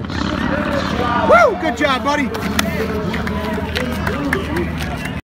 Woo! Good job, buddy.